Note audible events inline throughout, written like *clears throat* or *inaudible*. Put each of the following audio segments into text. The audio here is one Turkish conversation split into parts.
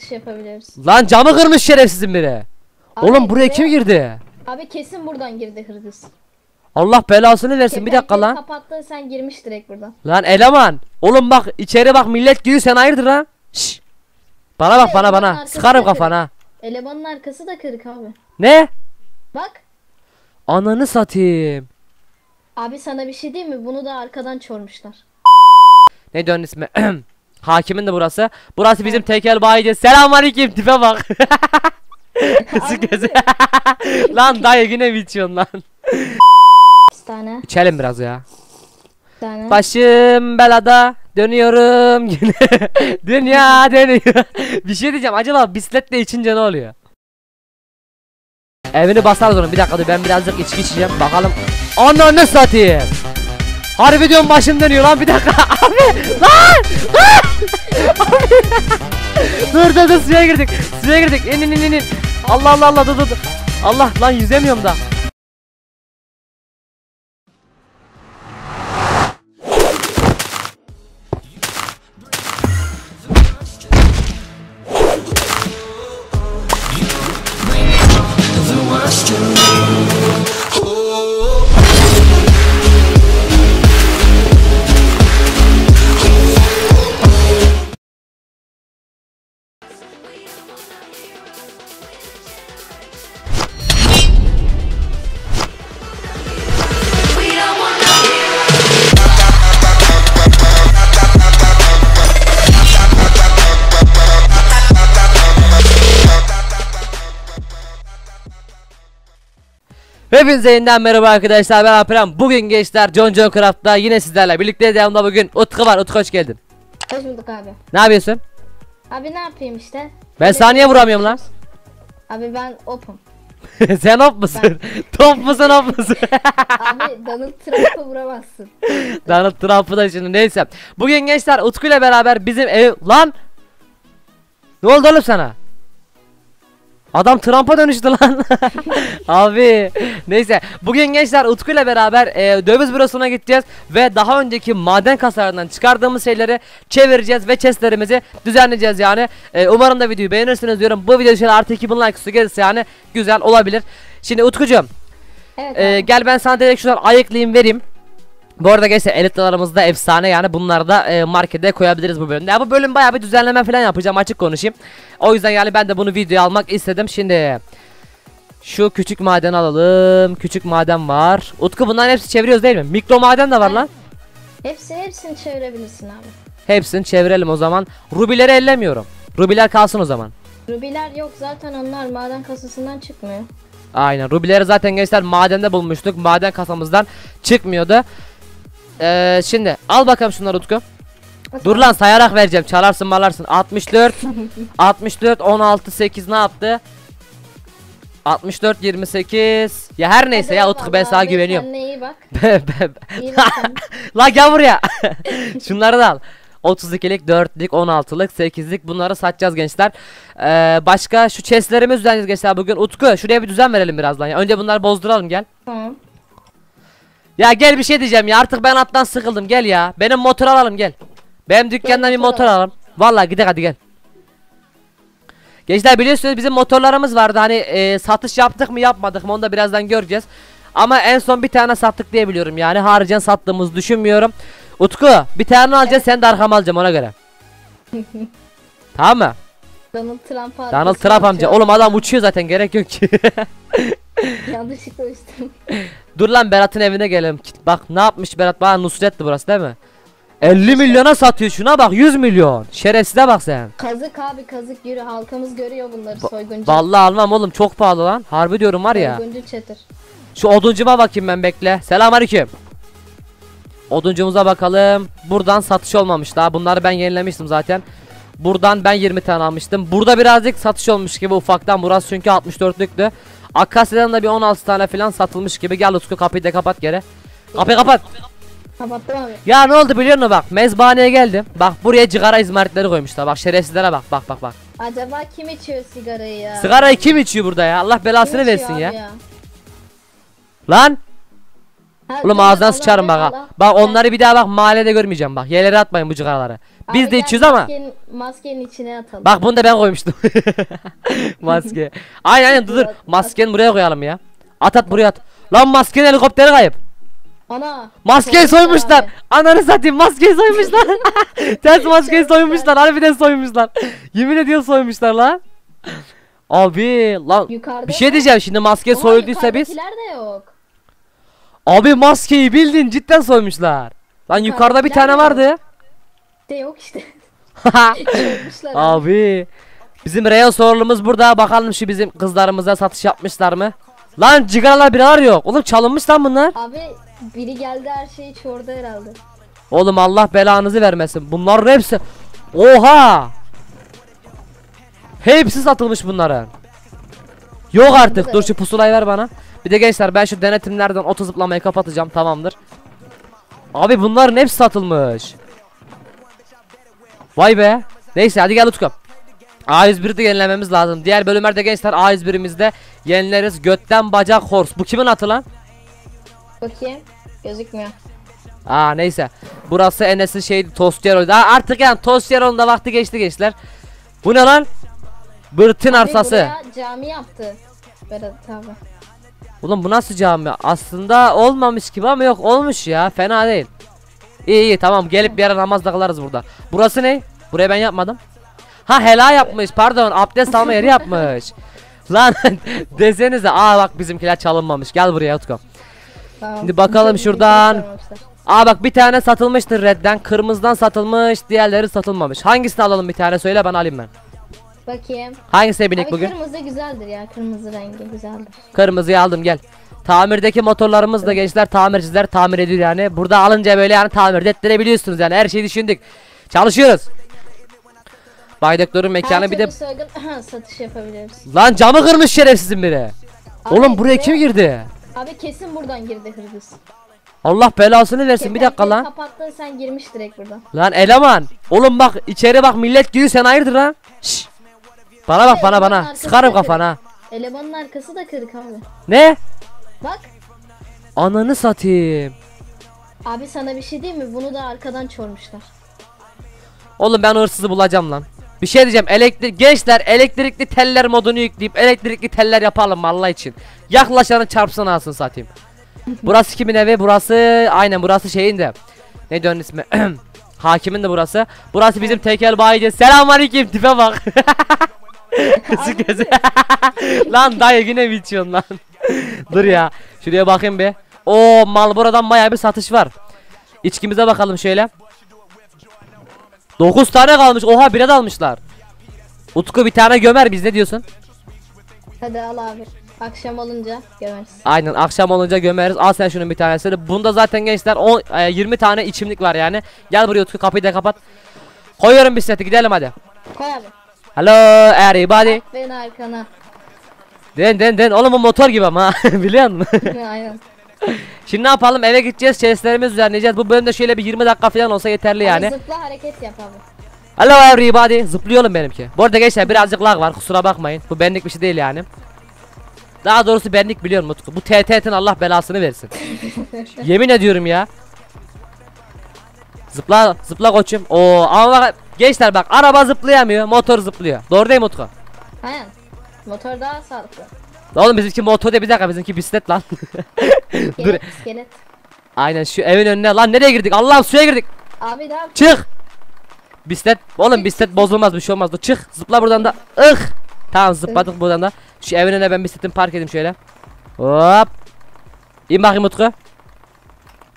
şey yapabiliriz. Lan camı kırmış şerefsizin biri. Abi, Oğlum buraya kim girdi? Abi kesin buradan girdi hırsız. Allah belasını versin bir dakika lan. Kapattın sen girmiş direkt buradan. Lan eleman. Oğlum bak içeri bak millet giriyor sen hayırdır lan? Şşş. Bana bak bana bana. Sıkarım kafana. Elemanın arkası da kırık abi. Ne? Bak. Ananı satayım. Abi sana bir şey diyeyim mi? Bunu da arkadan çormuşlar. Ne diyorsun ismi? *clears throat* Hakimin de burası. Burası bizim tekel bayici. Selamünaleyküm tipe bak. *laughs* Kızı gözü. *laughs* lan dayı yine mi içiyorsun lan? Tane. İçelim biraz ya. Tane. Başım belada dönüyorum yine. *laughs* Dünya dönüyor. bir şey diyeceğim acaba bisikletle içince ne oluyor? Evini basarız onun bir dakika dur ben birazcık içki içeceğim bakalım. Ananı satayım. Harbi diyorum başım dönüyor lan bir dakika. *laughs* Abi lan. Abi. *laughs* dur dur dur suya girdik. Suya girdik. İn in in in. Allah Allah Allah dur. dur. Allah lan yüzemiyorum da. Hepinize yeniden merhaba arkadaşlar ben Alperen Bugün gençler John John Craft'ta yine sizlerle birlikte devamlı bugün Utku var Utku hoş geldin Hoş bulduk abi. Ne yapıyorsun? Abi ne yapayım işte? Ben sana niye vuramıyorum lan? Abi ben opum. *laughs* Sen hop musun? Top musun hop musun? *laughs* Abi Donald Trump'a vuramazsın. Donald Trump'ı da şimdi neyse Bugün gençler Utku ile beraber bizim ev Lan Ne oldu oğlum sana? Adam Trump'a dönüştü lan. *laughs* Abi neyse bugün gençler Utku ile beraber e, döviz bürosuna gideceğiz ve daha önceki maden kasalarından çıkardığımız şeyleri çevireceğiz ve chestlerimizi düzenleyeceğiz yani. E, umarım da videoyu beğenirsiniz diyorum. Bu video şöyle artı 2000 like üstü gelirse yani güzel olabilir. Şimdi Utkucuğum Evet abi. gel ben sana direkt şuradan ayıklayayım vereyim. Bu arada gençler elitlerimizde efsane yani bunları da e, markete koyabiliriz bu bölümde. Ya bu bölüm bayağı bir düzenleme falan yapacağım açık konuşayım. O yüzden yani ben de bunu videoya almak istedim. Şimdi şu küçük maden alalım. Küçük maden var. Utku bunların hepsi çeviriyoruz değil mi? Mikro maden de var lan. Hepsi hepsini çevirebilirsin abi. Hepsini çevirelim o zaman. Rubileri ellemiyorum. Rubiler kalsın o zaman. Rubiler yok zaten onlar maden kasasından çıkmıyor. Aynen. Rubileri zaten gençler madende bulmuştuk. Maden kasamızdan çıkmıyordu. Ee, şimdi al bakalım şunları Utku. Dur lan sayarak vereceğim. Çalarsın malarsın. 64 64 16 8 ne yaptı? 64 28 Ya her neyse ya Utku ben sana güveniyorum. Kendine *laughs* iyi bak. La *laughs* gel buraya. *laughs* Şunları da al. 32'lik, 4'lük, 16'lık, 8'lik bunları satacağız gençler. Ee, başka şu chestlerimizi düzenleyeceğiz gençler bugün. Utku şuraya bir düzen verelim birazdan ya. Önce bunları bozduralım gel. Tamam. Ya gel bir şey diyeceğim ya artık ben attan sıkıldım gel ya. Benim motor alalım gel. Benim dükkandan bir motor motor al. alalım. Vallahi gidelim hadi gel. Gençler biliyorsunuz bizim motorlarımız vardı hani e, satış yaptık mı yapmadık mı onu da birazdan göreceğiz. Ama en son bir tane sattık diye biliyorum yani haricen sattığımızı düşünmüyorum. Utku bir tane alacağız sen de arkama alacağım ona göre. *laughs* tamam mı? Donald Trump'a Donald Trump amca. Oğlum adam uçuyor zaten gerek yok ki. *laughs* Yanlışlıkla uçtum. *laughs* Dur lan Berat'ın evine gelelim. Bak ne yapmış Berat bana Nusret'ti burası değil mi? 50 milyona satıyor şuna bak 100 milyon. Şerefsize bak sen. kazık abi kazık yürü halkamız görüyor bunları soyguncu. Vallahi almam oğlum çok pahalı lan. Harbi diyorum var ya. Soyguncu çetir. Şu oduncuma bakayım ben bekle. Selamünaleyküm. Oduncumuza bakalım. Buradan satış olmamış daha. Bunları ben yenilemiştim zaten. Buradan ben 20 tane almıştım. Burada birazcık satış olmuş gibi ufaktan. Burası çünkü 64'lüktü. Akasya'dan da bir 16 tane falan satılmış gibi. Gel Utku kapıyı da kapat geri. Kapıyı kapat. Kapattım abi. Ya ne oldu biliyor musun bak mezbaneye geldim. Bak buraya cigara izmaritleri koymuşlar. Bak şerefsizlere bak bak bak bak. Acaba kim içiyor sigarayı ya? Sigarayı kim içiyor burada ya? Allah belasını versin abi ya. Lan Ha, Oğlum Allah, sıçarım bak ha. Bak onları bir daha bak mahallede görmeyeceğim bak. Yerlere atmayın bu cigaraları. Biz Abi de içiyoruz ama. Maskenin, maskenin içine atalım. Bak bunu da ben koymuştum. *laughs* Maske. Aynen aynen dur dur. Maskeni buraya koyalım ya. At at buraya at. Lan maskenin helikopteri kayıp. Ana. Maskeyi soymuşlar abi. Ananı satayım maskeyi soymuşlar. *laughs* Ters maskeyi soymuşlar. Harbiden soymuşlar. Yemin ediyorum soymuşlar lan. Abi lan Yukarıda bir şey diyeceğim şimdi maske Oha, soyulduysa biz. de yok. Abi maskeyi bildin cidden soymuşlar. Lan yukarıda bir tane vardı. De yok işte. *laughs* Abi. Bizim Real sorunumuz burada. Bakalım şu bizim kızlarımıza satış yapmışlar mı? Lan cigaralar biralar yok. Oğlum çalınmış lan bunlar. Abi biri geldi her şeyi çordu herhalde. Oğlum Allah belanızı vermesin. Bunların hepsi Oha! Hepsi satılmış bunların. Yok artık. Dur şu pusulayı ver bana. Bir de gençler ben şu denetimlerden oto zıplamayı kapatacağım. Tamamdır. Abi bunların hepsi satılmış. Vay be. Neyse hadi gel Utku. A101'i de yenilememiz lazım. Diğer bölümlerde gençler A101'imizde yenileriz. Götten bacak horse. Bu kimin atı lan? Bakayım. Gözükmüyor. Aa neyse. Burası Enes'in şeydi Tostyerol. Aa artık yani Tostyerol'un da vakti geçti gençler. Bu ne lan? Bırtın Abi arsası. cami yaptı. Berat abi. Ulan bu nasıl cami? Aslında olmamış gibi ama yok olmuş ya. Fena değil. İyi iyi tamam gelip bir ara namaz da kılarız burada. Burası ne? Buraya ben yapmadım. Ha hela yapmış pardon abdest alma yeri yapmış. *laughs* Lan *laughs* desenize aa bak bizimkiler çalınmamış. Gel buraya Utku. Tamam. Şimdi bakalım şuradan. koymamışlar. Aa bak bir tane satılmıştır redden. Kırmızıdan satılmış. Diğerleri satılmamış. Hangisini alalım bir tane söyle ben alayım ben. Bakayım. Hangisine binek Abi bugün? kırmızı güzeldir ya. Kırmızı rengi güzeldir. Kırmızıyı aldım gel. Tamirdeki motorlarımız da gençler tamirciler tamir ediyor yani. Burada alınca böyle yani tamir ettirebiliyorsunuz yani her şeyi düşündük. Çalışıyoruz. Bay Doktor'un mekanı bir de *clears throat* satış yapabiliriz. lan camı kırmış şerefsizin biri. Abi, Oğlum buraya kim girdi? Abi kesin buradan girdi hırsız. Allah belasını versin bir dakika lan. Kapattın sen girmiş direkt buradan. Lan eleman. Oğlum bak içeri bak millet giriyor sen hayırdır lan? Şşş. Bana bak bana bana. Sıkarım kafana. Elemanın arkası da kırık abi. Ne? Bak. Ananı satayım. Abi sana bir şey diyeyim mi? Bunu da arkadan çormuşlar. Oğlum ben hırsızı bulacağım lan. Bir şey diyeceğim. Elektrik gençler elektrikli teller modunu yükleyip elektrikli teller yapalım Allah için. Yaklaşanı çarpsın alsın satayım. *laughs* burası kimin evi? Burası aynen burası şeyin de. Ne diyorsun ismi? *clears throat* Hakimin de burası. Burası bizim tekel bayici. Selamünaleyküm tipe bak. *laughs* *laughs* Şu gözü. *laughs* lan dayı yine mi içiyorsun lan? *laughs* Dur ya. Şuraya bakayım bir. Oo Malboro'dan bayağı bir satış var. İçkimize bakalım şöyle. 9 tane kalmış. Oha bire dalmışlar. Utku bir tane gömer biz ne diyorsun? Hadi al abi. Akşam olunca gömeriz. Aynen akşam olunca gömeriz. Al sen şunun bir tanesini. Bunda zaten gençler 10 e, 20 tane içimlik var yani. Gel buraya Utku kapıyı da kapat. Koyuyorum bisikleti gidelim hadi. Koy abi. Hello everybody. Beni arkana. Den den den oğlum bu motor gibi ama *laughs* biliyor musun? *laughs* Aynen. Şimdi ne yapalım eve gideceğiz chestlerimizi düzenleyeceğiz. Bu bölümde şöyle bir 20 dakika falan olsa yeterli yani. Yani. Zıpla hareket yap abi. Hello everybody. Zıplıyorum benimki. Bu arada gençler birazcık lag var kusura bakmayın. Bu benlik bir şey değil yani. Daha doğrusu benlik biliyorum Utku. Bu TT'nin Allah belasını versin. *laughs* Yemin ediyorum ya. Zıpla zıpla koçum. Oo ama bak gençler bak araba zıplayamıyor motor zıplıyor. Doğru değil mi Utku? Aynen. Motor daha sağlıklı. Oğlum bizimki motor değil bir dakika bizimki bisiklet lan. *laughs* Dur. İskelet. Aynen şu evin önüne lan nereye girdik? Allah'ım suya girdik. Abi daha Çık. Bisiklet. Oğlum bisiklet bozulmaz bir şey olmaz. Dur çık. Zıpla buradan da. Ih. Tamam zıpladık buradan da. Şu evin önüne ben bisikletimi park edeyim şöyle. Hop. İn bakayım Utku.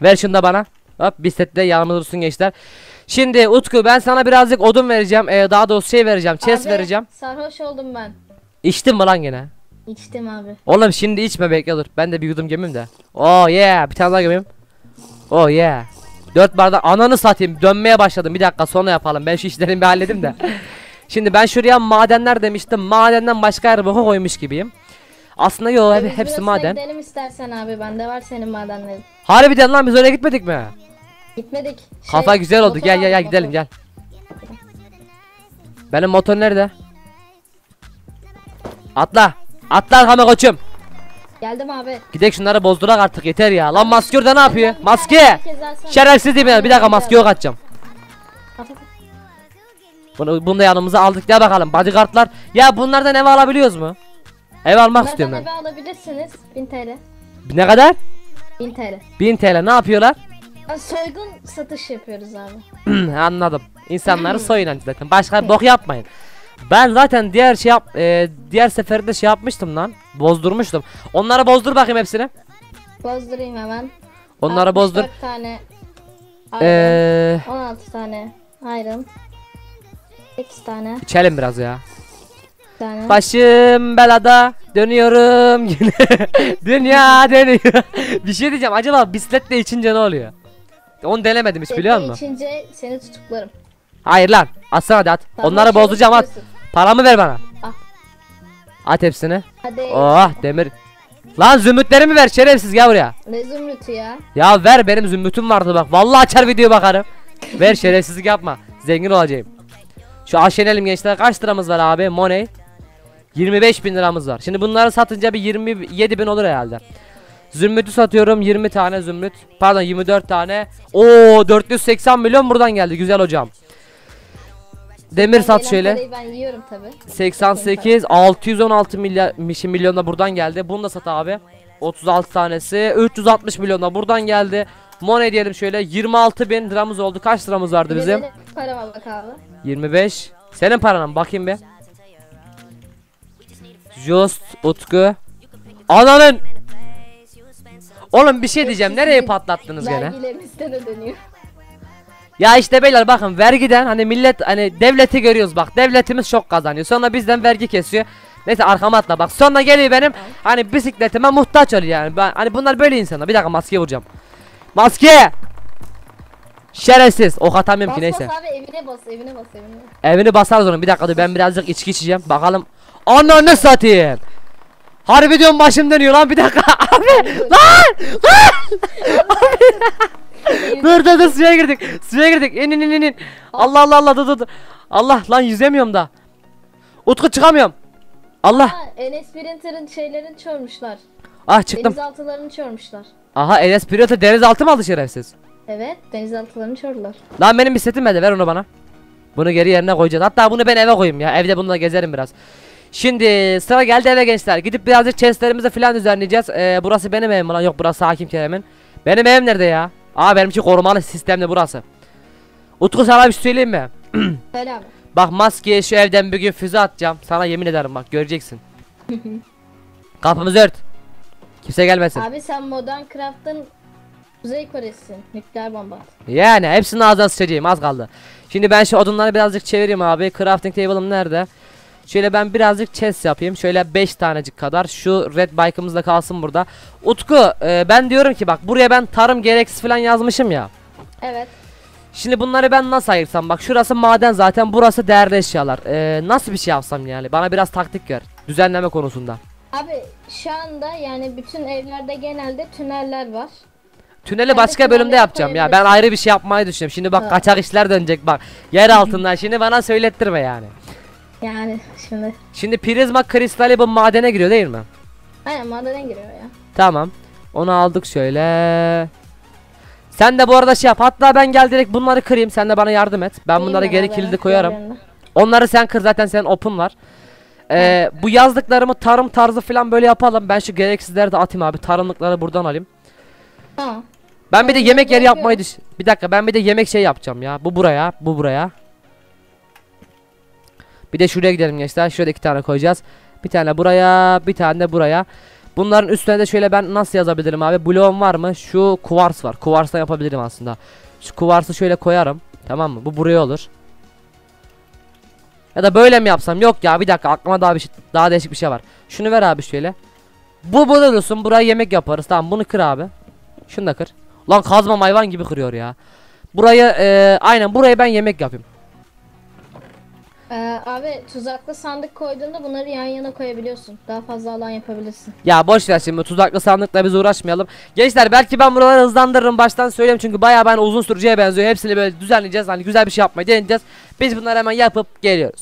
Ver şunu da bana. Hop bisiklet de yanımda dursun gençler. Şimdi Utku ben sana birazcık odun vereceğim. Ee, daha doğrusu şey vereceğim. Chest Abi, vereceğim. Sarhoş oldum ben. İçtin mi lan gene? İçtim abi. Oğlum şimdi içme bekle dur. Ben de bir yudum gömeyim de. Oh yeah. Bir tane daha gömeyim. Oh yeah. Dört bardak ananı satayım. Dönmeye başladım. Bir dakika sonra yapalım. Ben şu işlerimi bir halledim de. *laughs* Şimdi ben şuraya madenler demiştim. Madenden başka yer boka koymuş gibiyim. Aslında yok hep, hepsi maden. Gidelim istersen abi. Bende var senin madenlerin. Harbiden lan biz öyle gitmedik mi? Gitmedik. Şey, Kafa güzel oldu. Gel gel gel gidelim gel. Benim motor nerede? Atla. Atla arkama koçum. Geldim abi. Gidek şunları bozdurak artık yeter ya. Lan maske orada ne yapıyor? Maske. Şerefsiz değil mi? Bir dakika maske yok atacağım. At, at, at. Bunu, bunu da yanımıza aldık. Gel bakalım bodyguardlar. Ya bunlardan ev alabiliyoruz mu? Ev almak istiyorum ben. eve alabilirsiniz. 1000 TL. Ne kadar? 1000 TL. 1000 TL ne yapıyorlar? Soygun satış yapıyoruz abi. *clears throat* Anladım. İnsanları soyun zaten. Başka bok yapmayın. Ben zaten diğer şey yap e, diğer seferde şey yapmıştım lan. Bozdurmuştum. Onları bozdur bakayım hepsini. Bozdurayım hemen. Onları bozdur. 64 tane. Iron. Eee 16 tane. Iron. 8 tane. içelim biraz ya. Bir tane. Başım belada dönüyorum yine. *laughs* Dünya dönüyor. bir şey diyeceğim. Acaba bisikletle içince ne oluyor? Onu denemedim hiç biliyor musun? içince seni tutuklarım. Hayır lan. Atsana hadi at. Tamam, Onları şöyle bozduracağım at. Paramı ver bana. Al. At hepsini. Hadi. Oh demir. Lan zümrütlerimi ver şerefsiz gel buraya. Ne zümrütü ya. Ya ver benim zümrütüm vardı bak. Vallahi açar video bakarım. ver *laughs* şerefsizlik yapma. Zengin olacağım. Şu aşenelim gençler. Kaç liramız var abi? Money. 25 bin liramız var. Şimdi bunları satınca bir 27 bin olur herhalde. Zümrütü satıyorum 20 tane zümrüt. Pardon 24 tane. Oo 480 milyon buradan geldi güzel hocam. Demir sat şöyle. parayı Ben yiyorum tabi. 88 616 milyar milyon da buradan geldi. Bunu da sat abi. 36 tanesi 360 milyon da buradan geldi. Money diyelim şöyle 26 bin liramız oldu. Kaç liramız vardı bizim? Para var bak abi. 25. Senin parana mı? bakayım bir. Just Utku. Ananın. Oğlum bir şey diyeceğim. Nereye patlattınız gene? Vergilerimizden ödeniyor. Ya işte beyler bakın vergiden hani millet hani devleti görüyoruz bak devletimiz çok kazanıyor sonra bizden vergi kesiyor. Neyse arkama atla bak sonra geliyor benim hani bisikletime muhtaç oluyor yani ben hani bunlar böyle insanlar bir dakika maske vuracağım. Maske! Şerefsiz ok atamıyorum ki neyse. bas abi evine bas evine bas evine. Evini basarız onun bir dakika dur ben birazcık içki içeceğim bakalım. Ananı satayım. Harbi diyorum başım dönüyor lan bir dakika. *laughs* Abi lan *laughs* dur dur dur suya girdik suya girdik. İn in in in, Allah Allah Allah dur dur dur. Allah lan yüzemiyorum da. Utku çıkamıyorum. Allah. Ha Enes Printer'ın şeylerini çormuşlar. ah çıktım. Denizaltılarını çormuşlar. Aha Enes Pirata denizaltı mı aldı şerefsiz? Evet denizaltılarını çordular. Lan benim bisikletim nerede ver onu bana. Bunu geri yerine koyacağız. Hatta bunu ben eve koyayım ya evde bununla gezerim biraz Şimdi sıra geldi eve gençler gidip birazcık chestlerimizi falan düzenleyeceğiz ee, Burası benim evim lan yok burası Hakim Kerem'in Benim evim nerede ya Aa benimki korumalı sistemli burası Utku sana bir şey söyleyeyim mi *clears throat* Söyle abi. Bak maskeye şu evden bir gün füze atacağım sana yemin ederim bak göreceksin *laughs* Kapımızı ört Kimse gelmesin Abi sen Modern Craft'ın Kuzey Kore'sin. Nükleer bomba. Yani hepsini ağzına sıçacağım az kaldı. Şimdi ben şu odunları birazcık çevireyim abi. Crafting table'ım nerede? Şöyle ben birazcık chest yapayım. Şöyle 5 tanecik kadar. Şu red bike'ımız da kalsın burada. Utku e, ben diyorum ki bak buraya ben tarım gereksiz falan yazmışım ya. Evet. Şimdi bunları ben nasıl ayırsam bak şurası maden zaten burası değerli eşyalar. E, nasıl bir şey yapsam yani bana biraz taktik ver. Düzenleme konusunda. Abi şu anda yani bütün evlerde genelde tüneller var. Tüneli başka bölümde yapacağım ya. Ben ayrı bir şey yapmayı düşünüyorum. Şimdi bak kaçak işler dönecek bak. Yer altından şimdi bana söylettirme yani. Yani şimdi. Şimdi prizma kristali bu madene giriyor değil mi? Aynen madene giriyor ya. Tamam. Onu aldık şöyle. Sen de bu arada şey yap. Hatta ben gel direkt bunları kırayım. Sen de bana yardım et. Ben bunları geri kilidi koyarım. Onları sen kır zaten senin opun var. Ee, bu yazdıklarımı tarım tarzı falan böyle yapalım. Ben şu gereksizleri de atayım abi. Tarımlıkları buradan alayım. Tamam. Ben bir de yemek yeri yapmayı düş. Bir dakika ben bir de yemek şey yapacağım ya. Bu buraya, bu buraya. Bir de şuraya gidelim gençler. Şurada iki tane koyacağız. Bir tane buraya, bir tane de buraya. Bunların üstüne de şöyle ben nasıl yazabilirim abi? Bloğum var mı? Şu kuvars var. Kuvarsla yapabilirim aslında. Şu kuvarsı şöyle koyarım. Tamam mı? Bu buraya olur. Ya da böyle mi yapsam? Yok ya bir dakika aklıma daha bir şey, daha değişik bir şey var. Şunu ver abi şöyle. Bu burada dursun. Buraya yemek yaparız. Tamam bunu kır abi. Şunu da kır. Lan kazma hayvan gibi kırıyor ya. Burayı e, aynen buraya ben yemek yapayım. Ee, abi tuzaklı sandık koyduğunda bunları yan yana koyabiliyorsun. Daha fazla alan yapabilirsin. Ya boş ver şimdi tuzaklı sandıkla biz uğraşmayalım. Gençler belki ben buraları hızlandırırım baştan söyleyeyim çünkü bayağı ben uzun süreceğe benziyor. Hepsini böyle düzenleyeceğiz. Hani güzel bir şey yapmayı deneyeceğiz. Biz bunları hemen yapıp geliyoruz.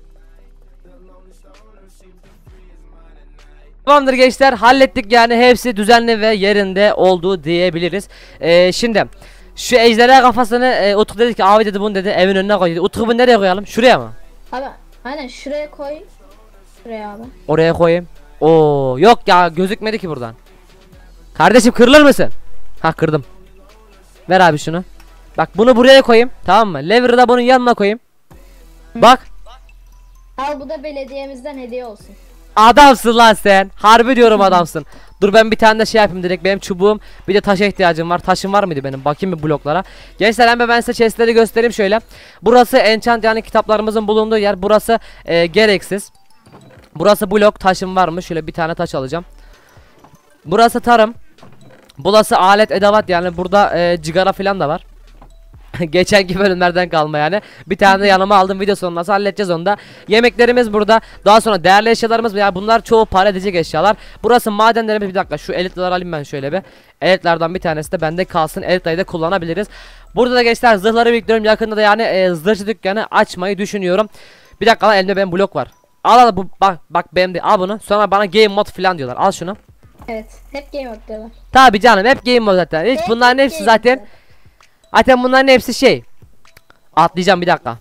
Tamamdır gençler hallettik yani hepsi düzenli ve yerinde olduğu diyebiliriz. Ee, şimdi şu ejderha kafasını e, Utku dedi ki abi dedi bunu dedi evin önüne koy dedi. Utku bunu nereye koyalım? Şuraya mı? Abi aynen şuraya koy. Şuraya abi. Oraya koyayım. Oo yok ya gözükmedi ki buradan. Kardeşim kırılır mısın? Ha kırdım. Ver abi şunu. Bak bunu buraya koyayım tamam mı? Lever'ı da bunun yanına koyayım. Bak Al bu da belediyemizden hediye olsun. adamsın lan sen. Harbi diyorum adamsın. Dur ben bir tane de şey yapayım direkt benim çubuğum bir de taşa ihtiyacım var. Taşım var mıydı benim? Bakayım bir bloklara. Gençler hemen ben size chestleri göstereyim şöyle. Burası enchant yani kitaplarımızın bulunduğu yer. Burası e, gereksiz. Burası blok taşım var mı? Şöyle bir tane taş alacağım. Burası tarım. Burası alet edevat yani burada e, cigara falan da var. *laughs* Geçenki bölümlerden kalma yani. Bir tane de yanıma aldım video sonunda nasıl halledeceğiz onu da. Yemeklerimiz burada. Daha sonra değerli eşyalarımız ya bunlar çoğu para edecek eşyalar. Burası madenlerimiz bir dakika şu elitleri alayım ben şöyle bir. Elitlerden bir tanesi de bende kalsın. Elitleri de kullanabiliriz. Burada da gençler zırhları bekliyorum. Yakında da yani e, zırhçı dükkanı açmayı düşünüyorum. Bir dakika lan elimde benim blok var. Al al bu bak bak benim de al bunu. Sonra bana game mod falan diyorlar. Al şunu. Evet. Hep game mode diyorlar. Tabi canım hep game mod zaten. Hiç Hep bunların hepsi zaten mode. Zaten bunların hepsi şey. Atlayacağım bir dakika.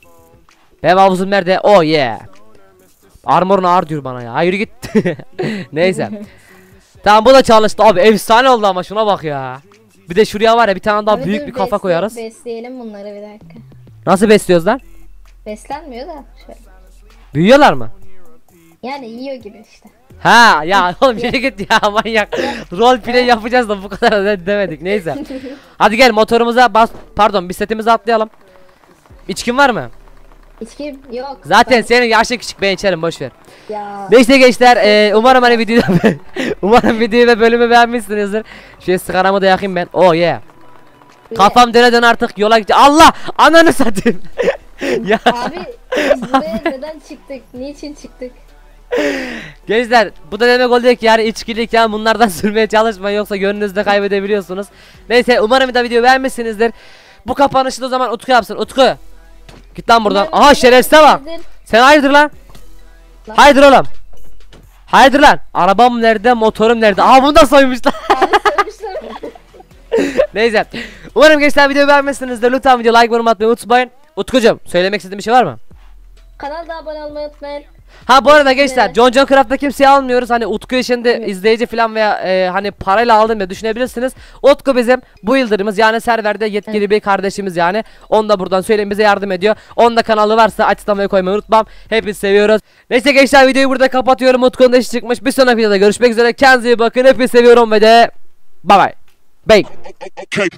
Benim havuzum nerede? Oh yeah. Armorun ağır diyor bana ya. Hayır git. *laughs* Neyse. *laughs* tamam bu da çalıştı abi. Efsane oldu ama şuna bak ya. Bir de şuraya var ya bir tane daha Abi büyük dur, bir kafa koyarız. Besleyelim bunları bir dakika. Nasıl besliyoruz lan? Beslenmiyor da şöyle. Büyüyorlar mı? Yani yiyor gibi işte. Ha ya oğlum yürü git ya *laughs* manyak. Rol play yapacağız da bu kadar da demedik. Neyse. Hadi gel motorumuza bas. Pardon bisikletimize atlayalım. İçkin var mı? İçki yok. Zaten Ben- senin yaşın küçük ben içerim boş ver. Ya. Neyse gençler eee, umarım hani videoyu *laughs* umarım videoyu ve bölümü beğenmişsinizdir. Şöyle sigaramı da yakayım ben. Oh yeah. Kafam döne dön artık yola gideceğim. Allah ananı satayım. *laughs* ya Abi biz buraya neden çıktık? Niçin çıktık? Gençler bu da demek oluyor ki yani içkilik yani bunlardan *laughs* sürmeye çalışmayın yoksa gönlünüzde kaybedebiliyorsunuz. Neyse umarım da videoyu beğenmişsinizdir. Bu kapanışı da o zaman Utku yapsın. Utku. Git lan buradan. Aha şerefsize bak. Sen hayırdır lan? Lan. Hayırdır oğlum? Hayırdır lan? Arabam nerede? Motorum nerede? Aha bunu da soymuşlar. *laughs* Neyse. Umarım gençler videoyu beğenmişsinizdir. Lütfen video like yorum atmayı unutmayın. Utkucuğum söylemek istediğin bir şey var mı? Kanalda abone olmayı unutmayın. Ha bu arada gençler Evet. John John Craft'ta kimseyi almıyoruz. Hani Utku şimdi izleyici falan veya e, hani parayla aldım diye düşünebilirsiniz. Utku bizim bu yıldırımız yani serverde yetkili bir kardeşimiz yani. Onu da buradan söyleyeyim bize yardım ediyor. Onun da kanalı varsa açıklamaya koymayı unutmam. Hepinizi seviyoruz. Neyse gençler videoyu burada kapatıyorum. Utku'nun da işi çıkmış. Bir sonraki videoda görüşmek üzere. Kendinize iyi bakın. Hepinizi seviyorum ve de bye bye. Bye. Okay.